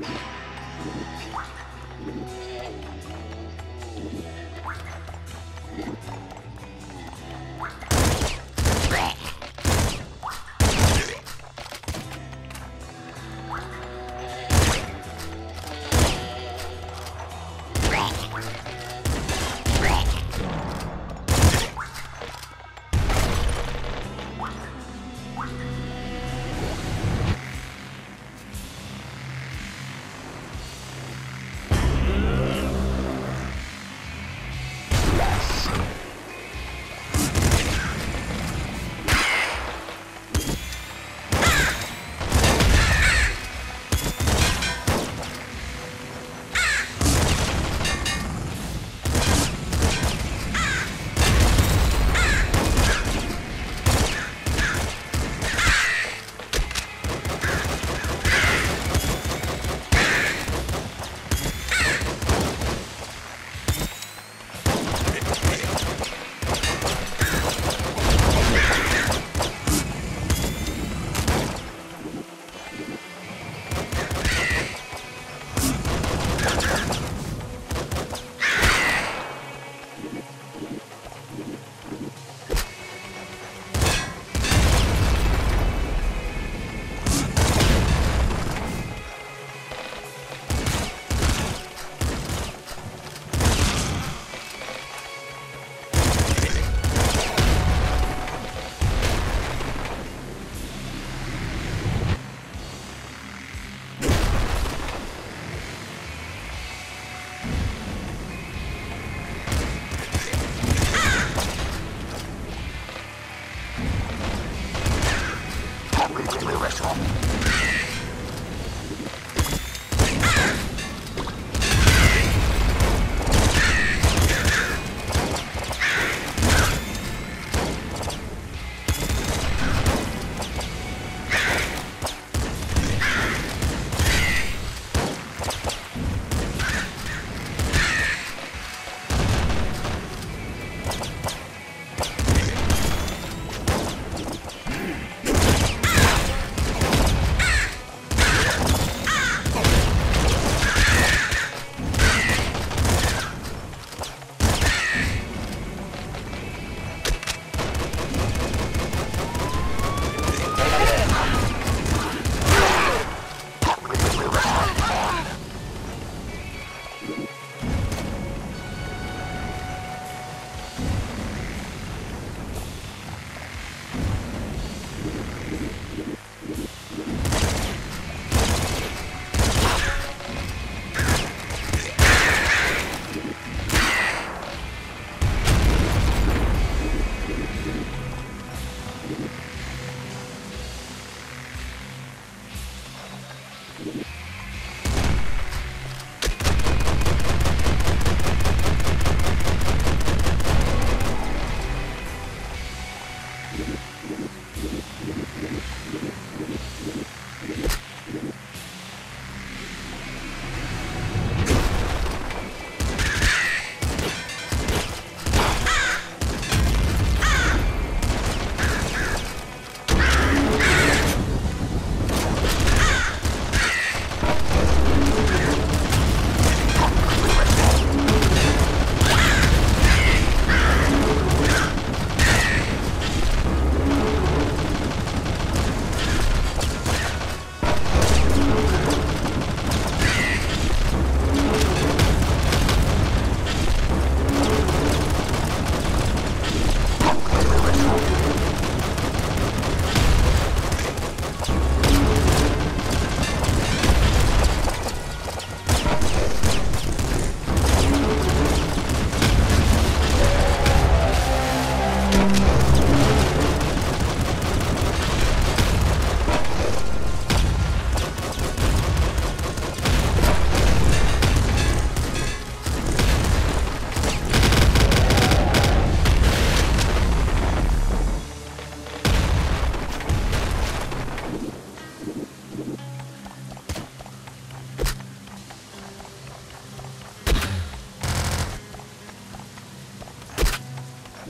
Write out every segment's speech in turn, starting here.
Yeah.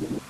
You